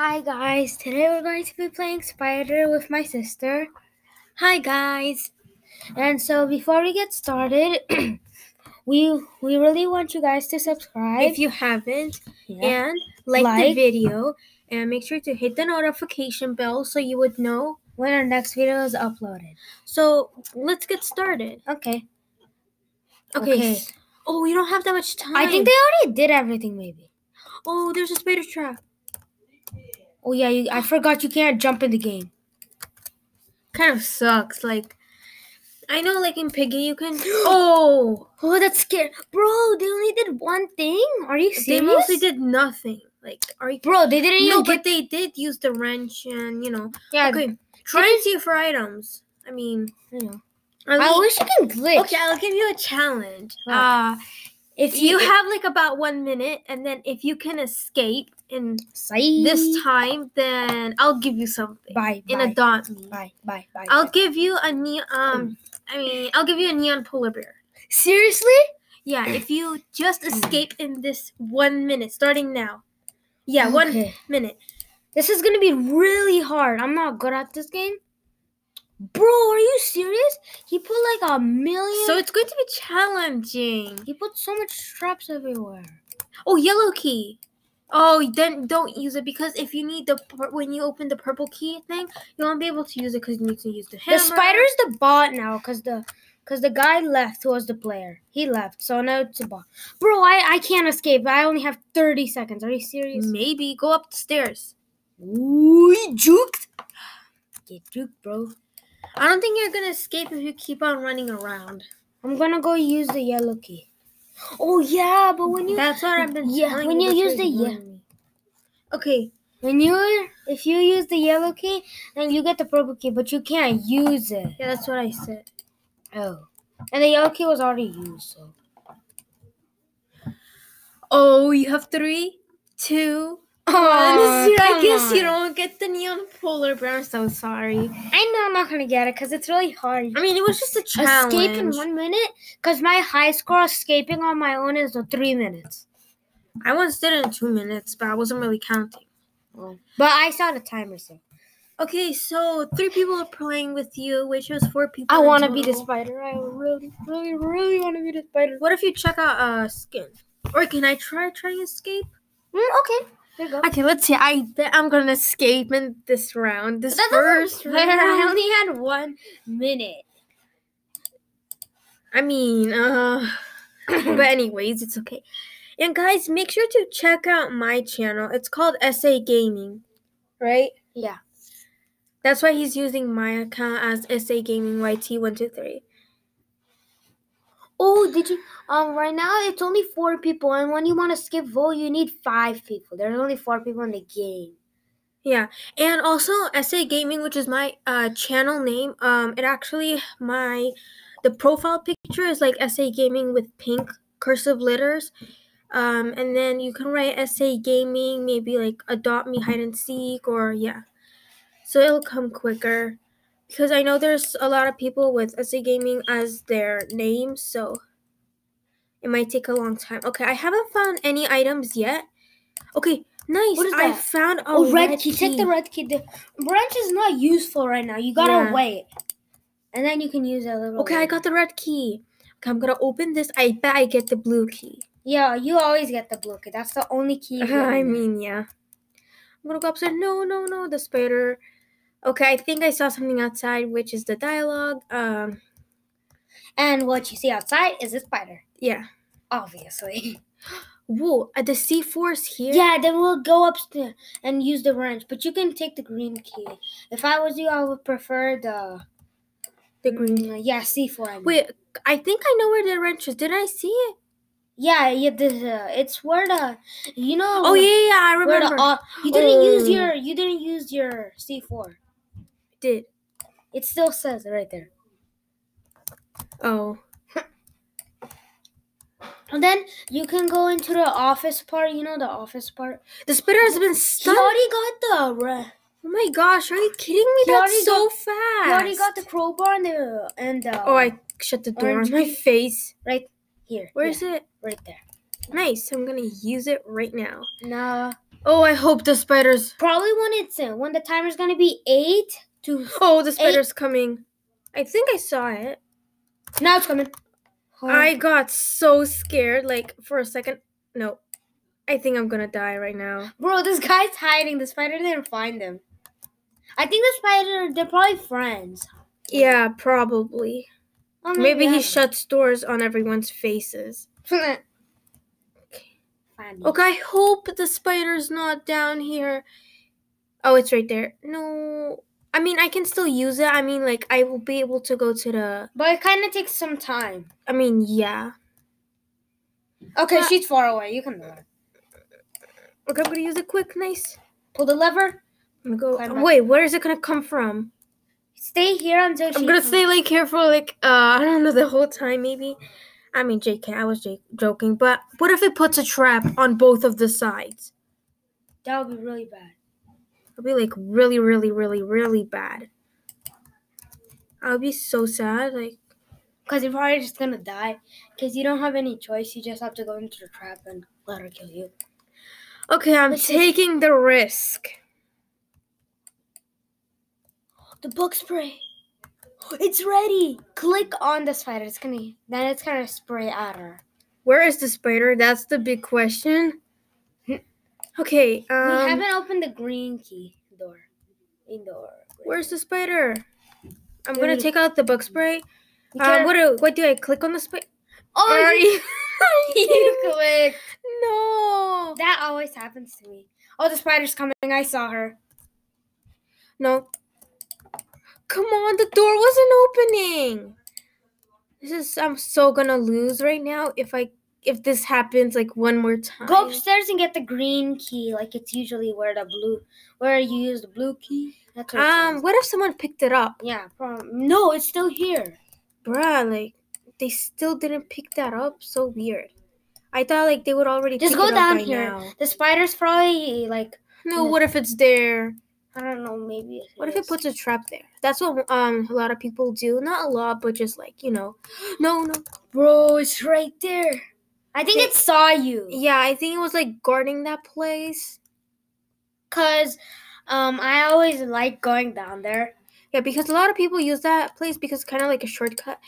Hi guys, today we're going to be playing Spider with my sister. Hi guys. And so before we get started, we we really want you guys to subscribe. If you haven't, Yeah. and like, the video, and make sure to hit the notification bell so you would know. when our next video is uploaded. So let's get started. Okay. Okay. Okay. Oh, we don't have that much time. I think they already did everything maybe. Oh, there's a spider trap. Oh yeah, you, I forgot you can't jump in the game. Kind of sucks. Like, I know, like in Piggy, you can. oh, Oh, that's scary. Bro, they only did one thing? Are you serious? they mostly did nothing. Like, are you? Bro, they didn't No, but get they did use the wrench and you know. Yeah, Okay, try and see for items. I mean, I know. at I wish you can glitch. Okay, I'll give you a challenge. What? Uh, if you have like about one minute, and then if you can escape in Say this time, then I'll give you something. Bye. In bye, adopt me. bye. Bye. Bye. I'll bye. give you a neon. Um, I mean, I'll give you a neon polar bear. Seriously? Yeah, if you just escape in this one minute, starting now. Yeah, one minute. This is gonna be really hard. I'm not good at this game. Bro, are you serious? He put like a million. So it's going to be challenging. he put so much traps everywhere. Oh, yellow key. Oh, then don't use it because if you need the when you open the purple key thing, you won't be able to use it because you need to use the hammer. The spider's the bot now, cause the cause the guy left who was the player. He left, so now it's a bot. Bro, I I can't escape. I only have 30 seconds. Are you serious? Maybe go up the stairs. Ooh, he juked. Get juked, bro. I don't think you're gonna escape if you keep on running around. I'm gonna go use the yellow key. Oh yeah, but when you That's what I've been Yeah, when you but use the yeah. Okay, When you if you use the yellow key, then you get the purple key, but you can't use it. yeah, that's what I said. Oh. And the yellow key was already used, so Oh, you have three, two, Oh, I come guess you don't get the neon polar bear. I'm so sorry. I know I'm not gonna get it because it's really hard. I mean, it was just a challenge. Escape in one minute? Because my high score escaping on my own is three minutes. I once did it in two minutes, but I wasn't really counting. But I saw the timer, so Okay, so three people are playing with you, which was four people. I want to be the spider. I really, really, really want to be the spider. What if you check out uh skin? Or can I try trying escape? Mm, okay, there you go. Okay, let's see. I bet I'm gonna escape in this round. This first doesn't. I only had one minute. I mean, uh but anyways, it's okay. And guys, make sure to check out my channel. It's called SA Gaming. Right? Yeah. That's why he's using my account as SA Gaming YT123. Oh, did you? Um, right now it's only four people, and when you want to skip vote, you need five people. There's only four people in the game. Yeah, and also SA Gaming, which is my uh channel name. Um, it actually my the profile picture is like SA Gaming with pink cursive letters. Um, and then you can write SA Gaming, maybe like adopt me hide and seek, or yeah. So it'll come quicker because I know there's a lot of people with SA Gaming as their name, so it might take a long time. Okay, I haven't found any items yet. Okay, nice. What is I found a Oh, red, key. Take the red key. The branch is not useful right now. You gotta Yeah. wait, and then you can use a little. Okay, I got the red key. Okay, I'm gonna open this. I bet I get the blue key. Yeah, you always get the blue key. That's the only key. I mean, yeah. I'm gonna go upstairs. No, no, no, the spider. Okay, I think I saw something outside, which is the dialogue. Um, and what you see outside is a spider, yeah. obviously. Whoa, uh, the C force here. Yeah, then we'll go upstairs and use the wrench. But you can take the green key. If I was you, I would prefer the the green. Mm, yeah, C four. I mean. Wait, I think I know where the wrench is. Did I see it? Yeah, yeah. This uh, it's where the you know. Oh yeah, yeah, yeah, I Where remember. the uh, you didn't use Oh. your you didn't use your C four. Did It still says it right there. oh And then you can go into the office part. You know the office part. the spider has been stunned. He already got the re- Oh my gosh, are you kidding me? He That's so got- fast. he already got the crowbar and the and the Oh, I shut the door on my face. right here. Where yeah, is it? Right there. Nice. I'm gonna use it right now. Nah. Oh, I hope the spiders. Probably when it's when the timer's gonna be eight to Oh, the spider's coming. I think I saw it. now it's coming. I got so scared, like for a second. No, I think I'm gonna die right now. bro, this guy's hiding. The spider didn't find him. I think the spider they're probably friends. Yeah, probably. Oh, Maybe he shuts doors on everyone's faces. Funny. Okay, I hope the spider's not down here. Oh, it's right there. No. I mean, I can still use it. I mean, like, I will be able to go to the. But it kind of takes some time. I mean, yeah. Okay, Uh, she's far away. You can do it. Okay, I'm gonna use it quick. Nice. Pull the lever. I'm gonna go. Wait, where is it gonna come from? Stay here until she. I'm gonna comes. stay like here for like uh I don't know the whole time maybe. I mean, JK, I was j- joking, but what if it puts a trap on both of the sides? That would be really bad. It'll be like really, really, really, really bad. I would be so sad. Like, Because you're probably just gonna die. Because you don't have any choice. You just have to go into the trap and let her kill you. okay, I'm Let's taking the risk. The bug spray. It's ready. Click on the spider. It's gonna. Then it's gonna spray at her. Where is the spider? That's the big question. Okay, we um, haven't opened the green key door. Indoor. where's the spider? I'm Dude. gonna take out the bug spray. Um, what do what do I click on the spider? Oh, Are you, you- you clicked. no. That always happens to me. Oh, the spider's coming. I saw her. No. Come on, the door wasn't opening. This is I'm so gonna lose right now if I if this happens like one more time. Go upstairs and get the green key, like it's usually where the blue, where you use the blue key. That's what Um, what if someone picked it up? Yeah, prob- no, it's still here. Bruh, like they still didn't pick that up. So weird. I thought like they would already Just go down here. now. The spider's probably like No, what if it's there? I don't know, maybe. What if it puts a trap there? That's what um a lot of people do. Not a lot, but just like you know. No, no. Bro, it's right there. I think They- it saw you. Yeah, I think it was like guarding that place. Cause um I always like going down there. Yeah, because a lot of people use that place because it's kind of like a shortcut.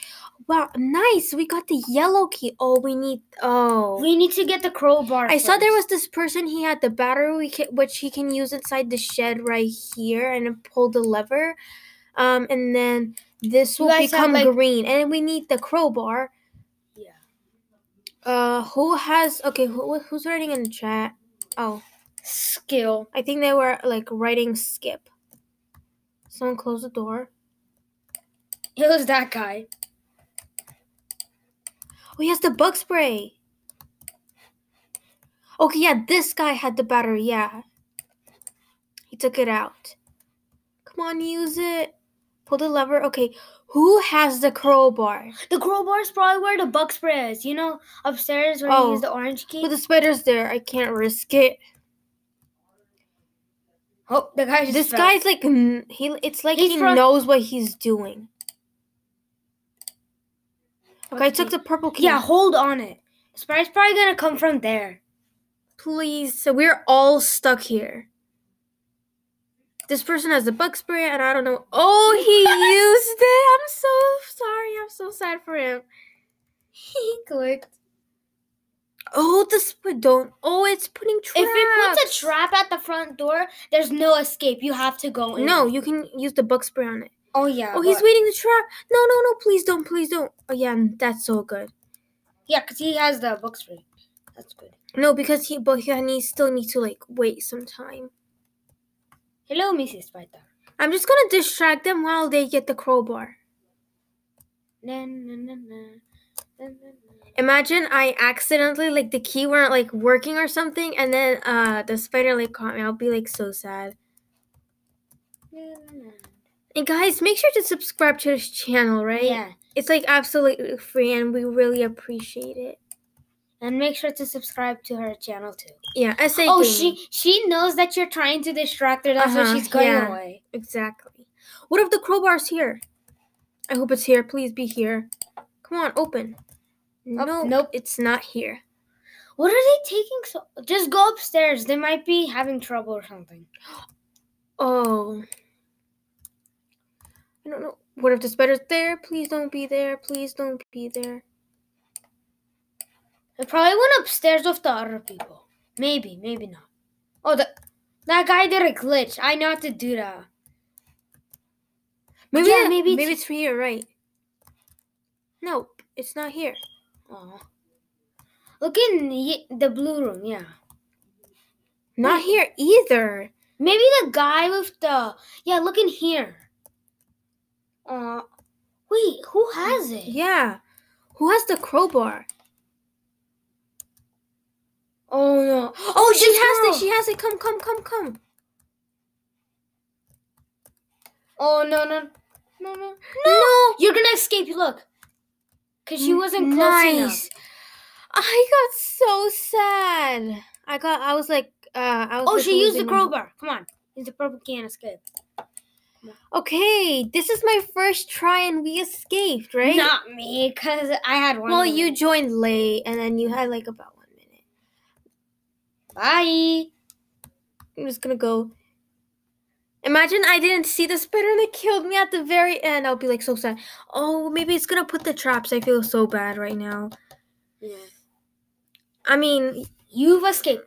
Wow, nice. We got the yellow key. Oh, we need. Oh, We need to get the crowbar. I saw there was this person. He had the battery, we which he can use inside the shed right here, and pull the lever. Um, and then this will guys have, become like- green, and we need the crowbar. Uh, who has? Okay, who, who's writing in the chat? Oh, skill. I think they were like writing skip. Someone close the door. It was that guy. Oh, he has the bug spray. Okay, yeah, this guy had the battery, yeah. He took it out. Come on, use it. Pull the lever. Okay, who has the crowbar? The crowbar is probably where the bug spray is. You know, upstairs where Oh. you use the orange key. But the spider's there. I can't risk it. oh, the guy just This fell. guy's like he. It's like He's he from- knows what he's doing. Okay, I took the purple key. Yeah, hold on it. The spider's probably gonna come from there. please. So we're all stuck here. This person has the bug spray, and I don't know. Oh, he used it. I'm so sorry. I'm so sad for him. He clicked. Oh, the sp- don't. Oh, it's putting traps. If it puts a trap at the front door, there's no escape. You have to go in. No, you can use the bug spray on it. Oh yeah. Oh, he's but- waiting the trap. No, no, no. Please don't. Please don't. Oh, yeah, that's so good. Yeah, cause he has the book spray. That's good. No, because he, but he still needs to like wait some time. Hello, Mrs. Spider. I'm just gonna distract them while they get the crowbar. Na, na, na. Imagine I accidentally like the key weren't like working or something, and then uh the spider like caught me. I'll be like so sad. And guys, make sure to subscribe to this channel, right? Yeah, It's like absolutely free, and we really appreciate it. And make sure to subscribe to her channel too. Yeah, SA Oh, Gaming. she she knows that you're trying to distract her. That's why Uh-huh, she's going yeah. away. exactly. What if the crowbar's here? I hope it's here. Please be here. Come on, open. No, nope. it's not here. What are they taking so? Just go upstairs. They might be having trouble or something. Oh. I don't know. What if the spider's there? Please don't be there. Please don't be there. They probably went upstairs with the other people. Maybe, maybe not. Oh, the, that guy did a glitch. I know how to do that. Maybe Yeah, maybe maybe it's- it's here, right? Nope, it's not here. Oh. Look in the, the blue room, yeah. Not Wait. here either. Maybe the guy with the yeah. Look in here. Uh, wait, who has it? Yeah. Who has the crowbar? Oh no! Oh, she this has it. She has it. Come, come, come, come. Oh no no no no! No. You're gonna escape. Look, cause she wasn't close enough. nice. I got so sad. I got. I was like. Uh, I was. Oh, like, she used the crowbar. Come on, use the crowbar. Can't escape. Okay, this is my first try and we escaped, right? Not me, cause I had one. Well, you joined late, and then you had like about. Bye. I'm just gonna go. Imagine I didn't see the spider and it killed me at the very end. I'll be like so sad. Oh, maybe it's gonna put the traps. I feel so bad right now. Yeah. I mean, You've escaped.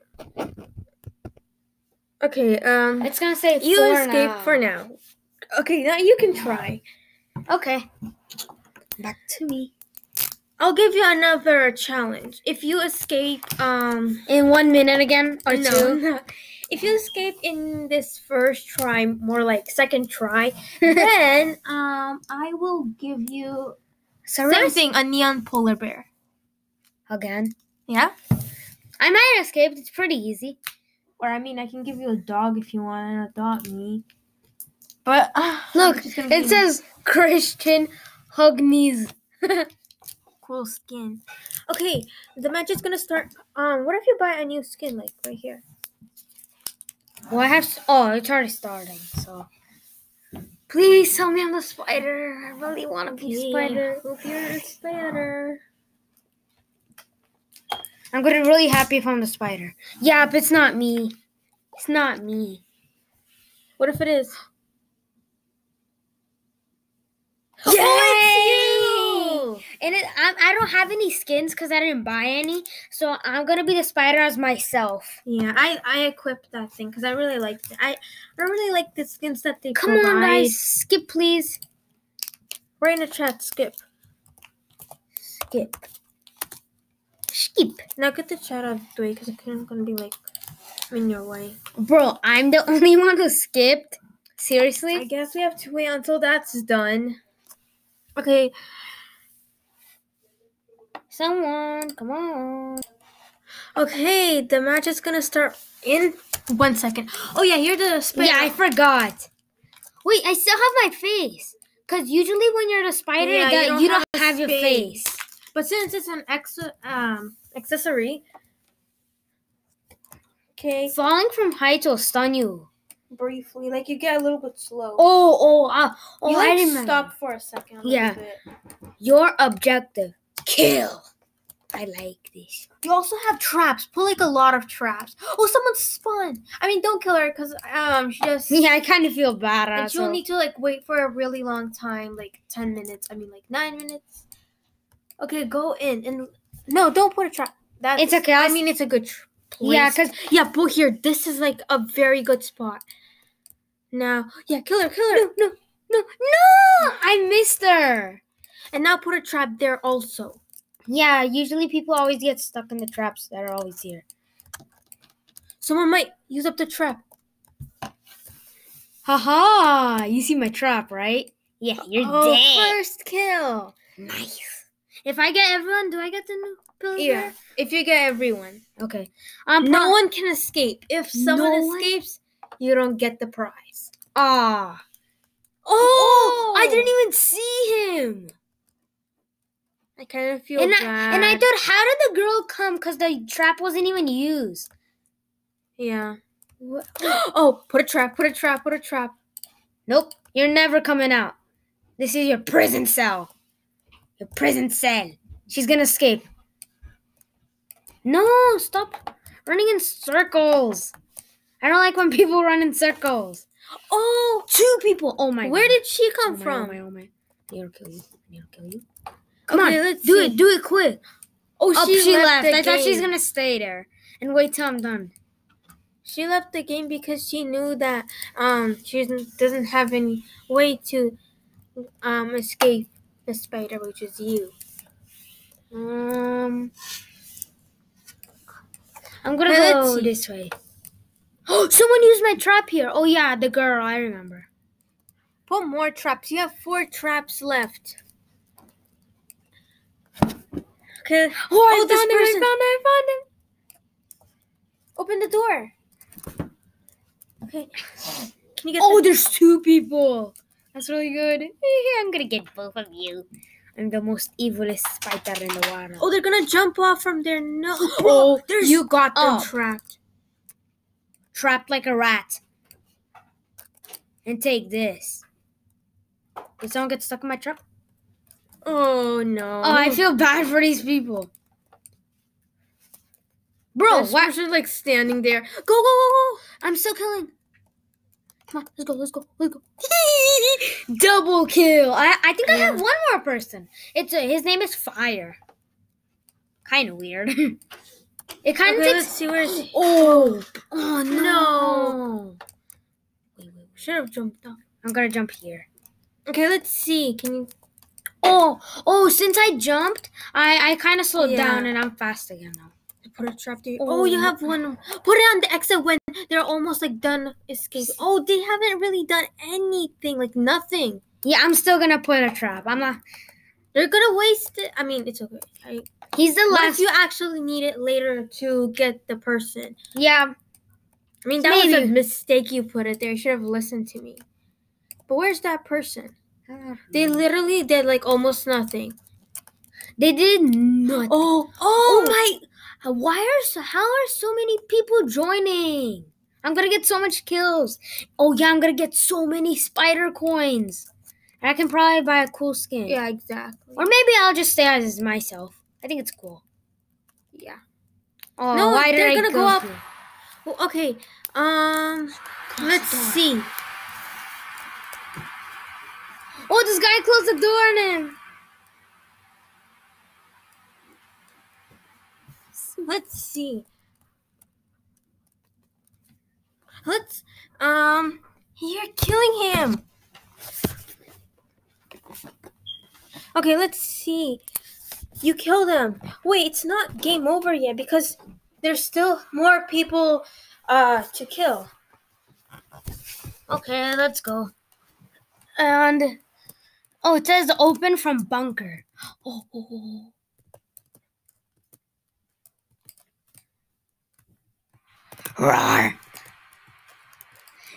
okay. Um, It's gonna say you escaped now. for now. Okay, now you can try. Okay. Back to me. I'll give you another challenge. If you escape, um, In one minute again or no, two. no. If you escape in this first try, more like second try, then um, I will give you same Cerise? thing, a neon polar bear. Again. Yeah. I might escape. It's pretty easy. Or I mean, I can give you a dog if you want to adopt me. But uh, Look, I'm just gonna It says Christian Hugneys. cool skin. Okay, the match is gonna start. Um, what if you buy a new skin like right here? Well, I have. Oh, it's already starting. So, please tell me I'm the spider. I really want to be Okay, spider. Hope you're a spider. I'm gonna be really happy if I'm the spider. Yeah, but it's not me. It's not me. What if it is? Oh, And it, I, I don't have any skins because I didn't buy any. So I'm gonna be the spider as myself. Yeah, I I equipped that thing because I really like it. I I really like the skins that they Come provide. on, guys, skip please. Right in the chat, skip. Skip. Skip. Now get the chat out of the way because I'm gonna be like in your way. Bro, I'm the only one who skipped. Seriously? I guess we have to wait until that's done. Okay, Someone, come on. okay, the match is gonna start in one second. Oh yeah, you're the spider. Yeah, I forgot. Wait, I still have my face. Cause usually when you're the spider, Yeah, you don't you don't, have have, your face. But since it's an ex um accessory, okay, Falling from height will stun you. briefly, like you get a little bit slow. Oh, oh, uh, oh! you I like remember. stop for a second. a Yeah. bit. Your objective: kill. I like this. You also have traps. Put like a lot of traps. Oh, someone spun. I mean, don't kill her because um she just Yeah, I kind of feel bad. and she'll also. need to like wait for a really long time, like ten minutes. I mean, like nine minutes. Okay, go in and no, don't put a trap. That's It's okay, I mean, it's a good. Tr- Yeah, cause yeah, but here, this is like a very good spot. Now, yeah, kill her, kill her. no, no, no, no! I missed her. And now put a trap there also. Yeah, usually people always get stuck in the traps that are always here. Someone might use up the trap. Haha! You see my trap, right? Yeah, you're oh, dead. first kill. Nice. If I get everyone, do I get the new pillar? Yeah, if you get everyone. Okay. Um. No one can escape. If someone No one? escapes, you don't get the prize. Ah. Oh, I Oh. didn't even see him. I kind of feel And I bad. and I thought, how did the girl come? Cause the trap wasn't even used. yeah. oh, put a trap! Put a trap! Put a trap! Nope. You're never coming out. This is your prison cell. Your prison cell. She's gonna escape. No, stop running in circles. I don't like when people run in circles. Oh, Two people. Oh my. where God. did she Oh come my, from? Oh my, oh my. Oh I to kill you. I to kill you. Come Okay, on, let's do see. it. Do it quick. Oh, Oh, she, left. the I thought she's game. gonna stay there and wait till I'm done. She left the game because she knew that um she doesn't- doesn't have any way to um escape the spider, which is you. Um, I'm gonna let's go this way. Oh, someone used my trap here. Oh yeah, the girl. I remember. Put more traps. You have four traps left. Okay. Oh, I Oh, this found him! I found him! I found him! Open the door. Okay. Can you get Oh, the- there's two people. That's really good. I'm gonna get both of you. I'm the most evilest spider in the world. Oh, they're gonna jump off from their nose. Oh, oh, there's you got them up. trapped. trapped like a rat. And take this. Did someone get stuck in my trap? Oh no. Oh, I feel bad for these people. Bro, This what? person's like standing there. Go, go, go, go. I'm still killing. Come on, let's go, let's go, let's go. Double kill. I, I think I have one more person. It's a, his name is Fire. Kind of weird. it kind of Okay, let's takes. see where's he. Oh, oh no. Wait, wait. Should have jumped. I'm gonna jump here. Okay, let's see. Can you? Oh, oh! Since I jumped, I I kind of slowed Yeah. down and I'm fast again now. Put a trap there. Oh, Oh, you oh. have one. Put it on the exit when they're almost like done escaping. Oh, they haven't really done anything. Like nothing. Yeah, I'm still gonna put a trap. I'm not. They're gonna waste it. I mean, it's okay. I, He's the what last. if you actually need it later to get the person? yeah, I mean, that was a mistake you put it there. You should have listened to me. But where's that person? They literally did like almost nothing. they did nothing. Oh, Oh oh, my! Why are so, how are so many people joining? I'm gonna get so much kills. Oh yeah, I'm gonna get so many spider coins. I can probably buy a cool skin. Yeah, exactly. Or maybe I'll just stay as myself. I think it's cool. Yeah. Oh, No, why did they're I gonna go up. Well, okay. Um, let's see. Oh, this guy closed the door on him. Let's see. Let's um. You're killing him. Okay, let's see. You killed him. Wait, it's not game over yet because there's still more people uh to kill. Okay, let's go. And oh, it says open from bunker. Oh, oh, oh. Roar.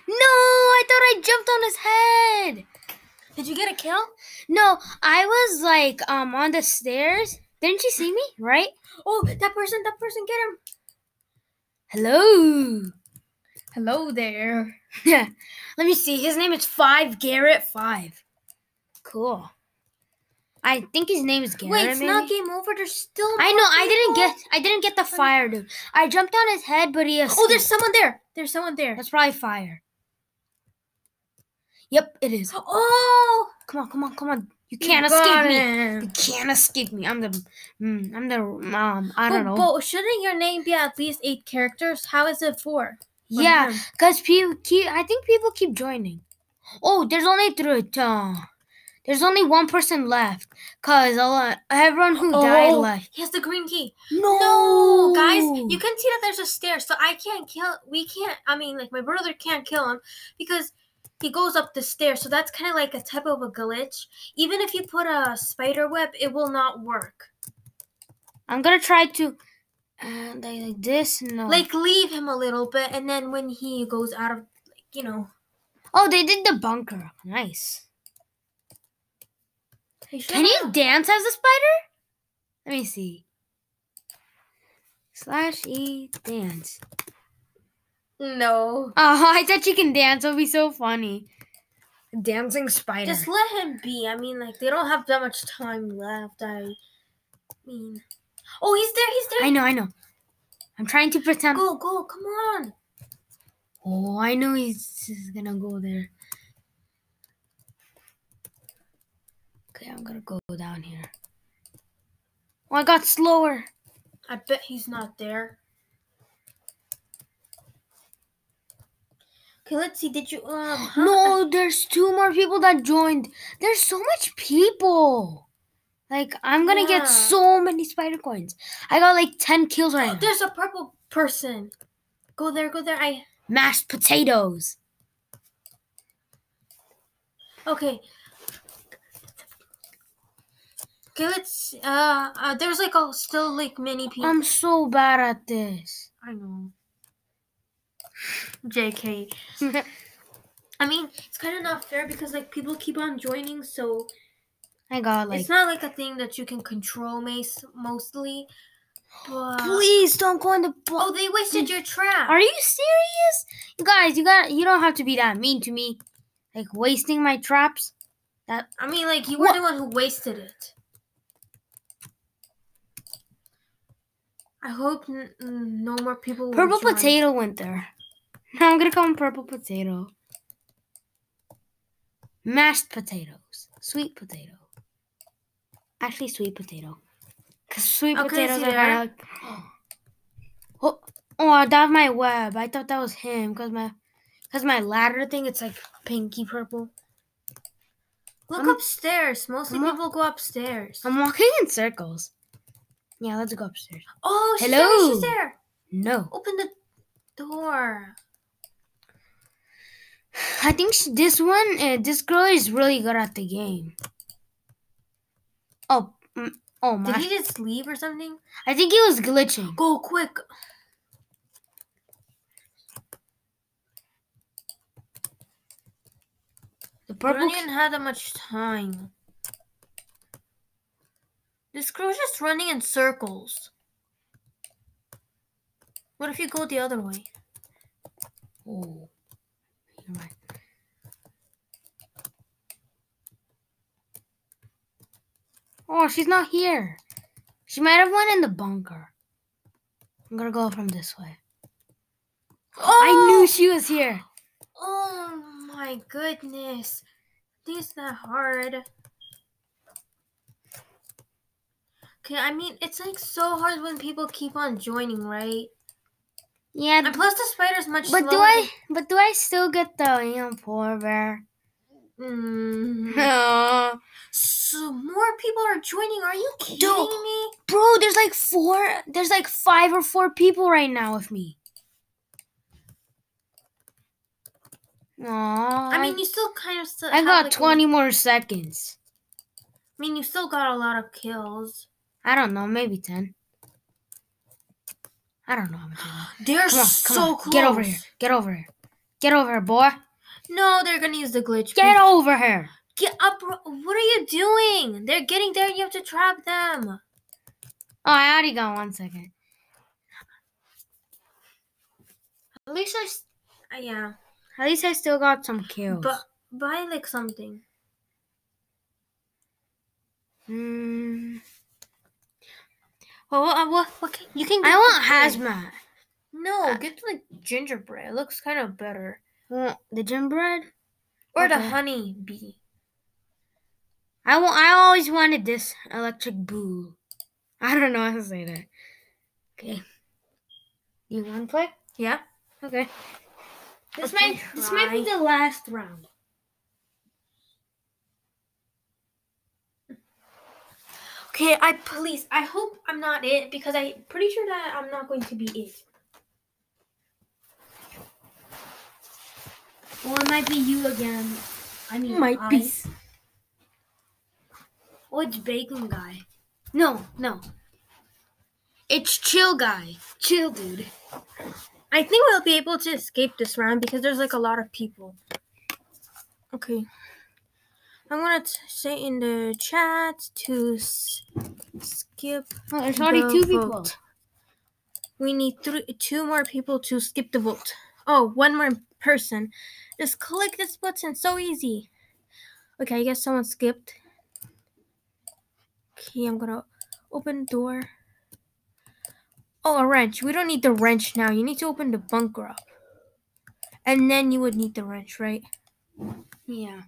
No, I thought I jumped on his head. Did you get a kill? No, I was like um on the stairs. Didn't you see me? Right? Oh, that person, that person, get him. Hello. Hello there. Yeah. Let me see. His name is Five Garrett Five. Cool. I think his name is Garrett. Wait, it's not game over. There's still. I know. I didn't get. I didn't get the fire, dude. I jumped on his head, but he. Escaped. Oh, there's someone there. There's someone there. That's probably fire. Yep, it is. Oh, Come on, come on, come on. You you can't got escape me. You can't escape me. I'm the. Mm, I'm the. Um. I don't But- know. But shouldn't your name be at least eight characters? How is it four? Yeah, cause people keep. I think people keep joining. Oh, there's only three. Uh, there's only one person left. Cause a lot, everyone who died Oh, left. He has the green key. No, No, guys, you can see that there's a stair, so I can't kill. We can't. I mean, like my brother can't kill him because he goes up the stairs. So that's kind of like a type of a glitch. Even if you put a spider web, it will not work. I'm gonna try to. Uh, like, like this. No. Like leave him a little bit, and then when he goes out of, like you know, Oh, they did the bunker. Nice. He should Can you dance as a spider? Let me see. Slash E dance. No. Oh, I thought you can dance. It'll be so funny. Dancing spider. Just let him be. I mean, like they don't have that much time left. I mean, oh, he's there. He's there. I know, I know. I'm trying to pretend. Go, go, come on. Oh, I know he's, he's gonna go there. Okay, I'm gonna go down here. Oh, I got slower. I bet he's not there. Okay, let's see. Did you um huh? No, there's two more people that joined. There's so much people. Like, I'm gonna Yeah. get so many spider coins. I got like 10 kills right now. There's a purple person. Go there, go there. I Mashed potatoes. okay. Okay, let's uh, uh there's like a still like many people. I'm so bad at this. I know. JK. I mean, it's kind of not fair because like people keep on joining, so I got like. it's not like a thing that you can control mace mostly. But Please don't go in the. Bo- oh, they wasted your trap. Are you serious? You guys, you got. You don't have to be that mean to me. Like wasting my traps. That I mean, like you were What? the one who wasted it. I hope n- no more people. will Purple join. potato went there. Now I'm gonna call him purple potato. Mashed potatoes. Sweet potato. Actually, sweet potato. Cause sweet Okay, potatoes are kind of like. Oh, oh, that's my web. I thought that was him. Cause my, cause my ladder thing, it's like pinky purple. Look I'm- upstairs. Mostly I'm people go upstairs. I'm walking in circles. Yeah, let's go upstairs. oh, she's Hello. there. She's there. No, Open the door. I think sh- this one, uh, this girl is really good at the game. Oh, mm, oh my! Did he just leave or something? I think he was glitching. Go quick. The purple. We don't even have that much time. This girl's just running in circles. What if you go the other way? Oh. Oh, she's not here. She might have went in the bunker. I'm gonna go from this way. Oh! I knew she was here. Oh my goodness. This is not hard. Okay, I mean it's like so hard when people keep on joining, right? Yeah, And plus the spider's much but do I? But do I still get the you know polar bear? Mm. No. So more people are joining. Are you kidding Dude. me? Bro, there's like four, there's like five or four people right now with me. Aww. I mean, you still kind of still. I got like, a- 20 more seconds. I mean, you still got a lot of kills. I don't know, maybe 10. I don't know how much. They're Come on, so come on. close. Get over here. Get over here. Get over here, boy. No, they're gonna use the glitch. Get over here. Get up! What are you doing? They're getting there. and You have to trap them. Oh, I already got one second. At least I, Uh, yeah, at least I still got some kills. but buy like something. Hmm. Well, what? what, what can, you can. I want the hazmat. No, Uh, get like gingerbread. It looks kind of better. Want the gingerbread bread? Or the Okay. honey bee. I want. I always wanted this electric boo. I don't know how to say that. Okay. You want to play? Yeah. Okay. This might. This might be the last round. Okay, I please. I hope I'm not it because I'm pretty sure that I'm not going to be it. Well, it might be you again. I mean, Might I. be. Oh, it's bacon guy. No, no. It's chill guy. Chill dude. I think we'll be able to escape this round because there's like a lot of people. Okay. I'm gonna t- say in the chat to s- skip. Oh, there's already the two people. We need three, two more people to skip the vote. Oh, one more person. Just click this button. So easy. Okay, I guess someone skipped. Okay, I'm gonna open door. Oh, a wrench. We don't need the wrench now. You need to open the bunker up. And then you would need the wrench, right? Yeah.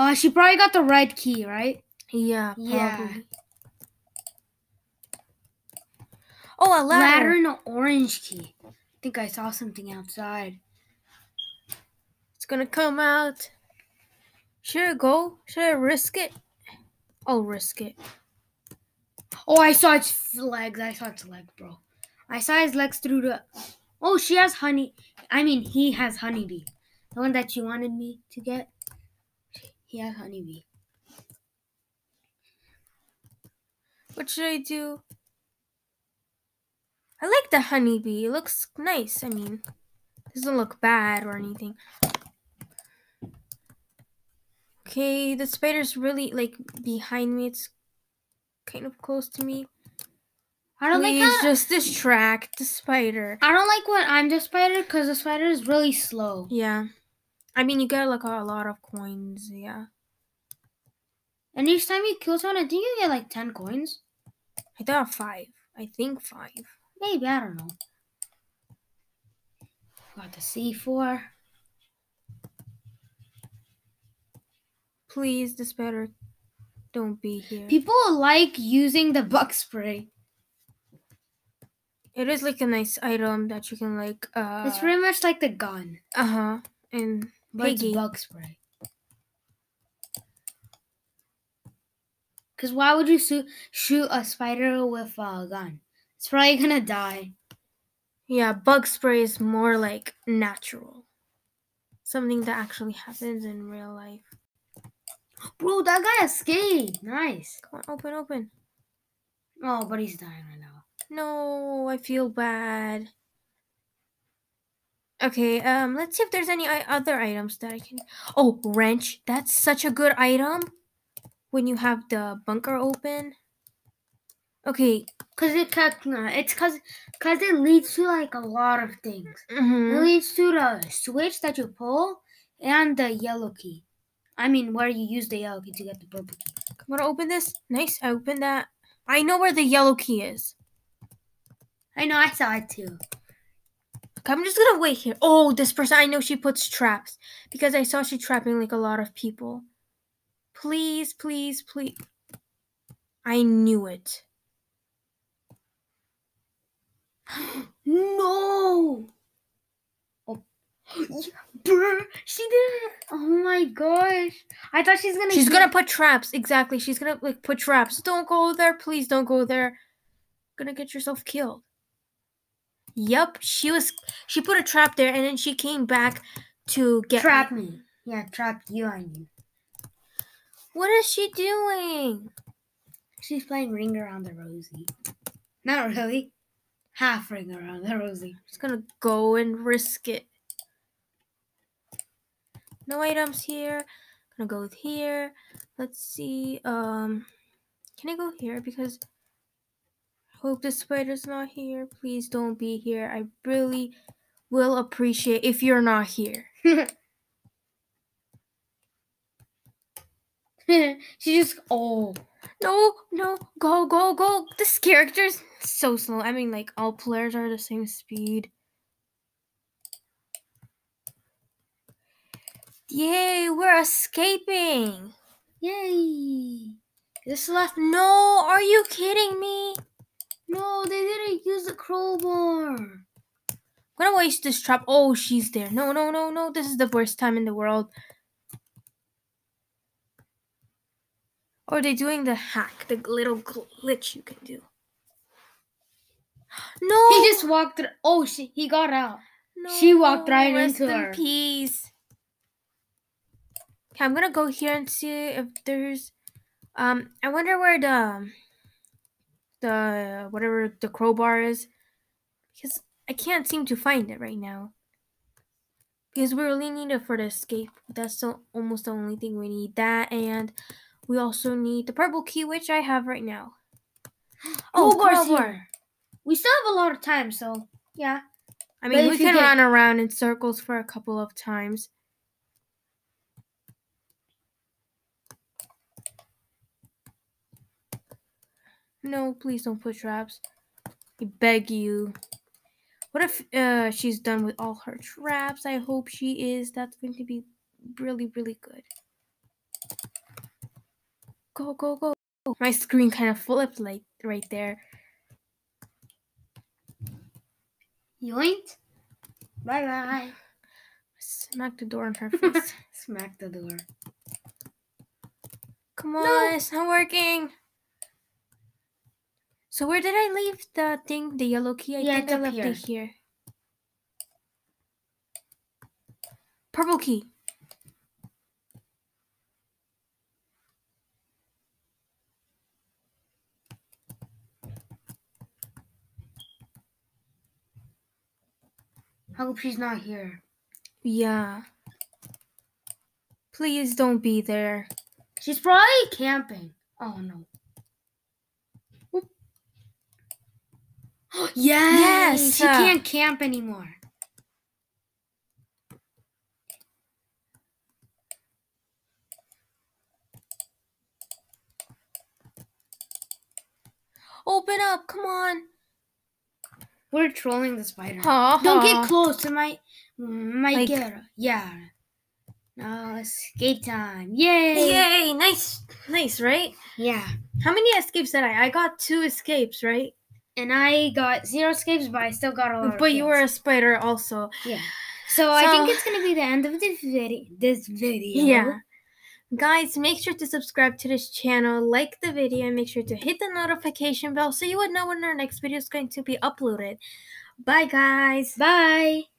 Oh, she probably got the red key, right? Yeah, probably. Yeah. Oh, a ladder. Ladder and an orange key. I think I saw something outside. It's gonna come out. Should I go? Should I risk it? I'll risk it. Oh, I saw its legs. I saw its legs, bro. I saw his legs through the. Oh, she has honey. I mean, he has honeybee. The one that you wanted me to get. He has honeybee. What should I do? I like the honeybee. It looks nice. I mean, doesn't look bad or anything. Okay, the spider's really like behind me. It's kind of close to me. I don't Please like how, just distract the spider. I don't like when I'm the spider because the spider is really slow. Yeah. I mean, you get like a lot of coins. Yeah. And each time you kill someone, I think you get like 10 coins. I thought five. I think five. Maybe, I don't know. Got the C4. Please, the spider, don't be here. People like using the bug spray. It is like a nice item that you can like. uh it's pretty much like the gun, Uh huh. And but it's bug spray. Because why would you shoot, shoot a spider with a gun? It's probably gonna die. yeah, bug spray is more like natural. Something that actually happens in real life. Bro, that guy escaped. Nice. Come on, open, open. Oh, but he's dying right now. No, I feel bad. Okay, um, let's see if there's any other items that I can. Oh, wrench. That's such a good item when you have the bunker open. Okay. Cause it cut. It's cause cause it leads to like a lot of things. It mhm. leads to the switch that you pull and the yellow key. I mean, where you use the yellow key to get the purple key. I'm gonna open this. Nice. I opened that. I know where the yellow key is. I know, I saw it too. I'm just gonna wait here. Oh, this person. I know she puts traps because I saw she trapping like a lot of people. Please, please, please. I knew it. No. Oh, she did it. Oh my gosh! I thought she's gonna. She's gonna put traps. Exactly. She's gonna like put traps. Don't go there. Please don't go there. Gonna get yourself killed. Yup. She was. She put a trap there, and then she came back to get trap me. Yeah, trap you. I mean, What is she doing? she's playing ring around the rosy. Not really. Half ring around the rosy. Just gonna go and risk it. No items here. Gonna go with here. Let's see. Um, can I go here? Because hope the spider's not here. Please don't be here. I really will appreciate if you're not here. she just. Oh. No, no, go, go, go. This character's so slow. I mean, like all players are the same speed. Yay, we're escaping. Yay! This last. No, are you kidding me? No, they didn't use the crowbar. I'm gonna waste this trap. Oh, she's there. No, no, no, no. This is the worst time in the world. Or are they doing the hack, the little glitch you can do? No, He just walked through. Oh, she, he got out. No, she walked right rest into in her. Peace. Okay, I'm gonna go here and see if there's. Um, I wonder where the the whatever the crowbar is, because I can't seem to find it right now. Because we really need it for the escape. That's the, almost the only thing we need. That and we also need the purple key, which I have right now. Oh, crowbar. We still have a lot of time, so yeah. I mean, But we can get- run around in circles for a couple of times. No, please don't put traps. I beg you. What if uh, she's done with all her traps? I hope she is. That's going to be really, really good. Go, go, go. My screen kind of flipped like right there. Yoink. Bye bye. Smack the door on her face. Smack the door. Come on, it's not working. So where did I leave the thing, the yellow key? I Yeah, think I left here. it here. Purple key. I hope she's not here. Yeah. Please don't be there. She's probably camping. Oh no. yes, Yes, she uh, can't camp anymore. Open up, come on. We're trolling the spider. Ha, Don't get close. It might might Like- get her. Yeah. Now escape time. Yay! Yay, nice, nice, right? Yeah. How many escapes did I? I got two escapes, right? And I got zero escapes, but I still got a lot. But you were a spider also. Yeah. So, I think it's gonna be the end of this video. This video. Yeah. Guys, make sure to subscribe to this channel, like the video, and make sure to hit the notification bell so you would know when our next video is going to be uploaded. Bye, guys. Bye.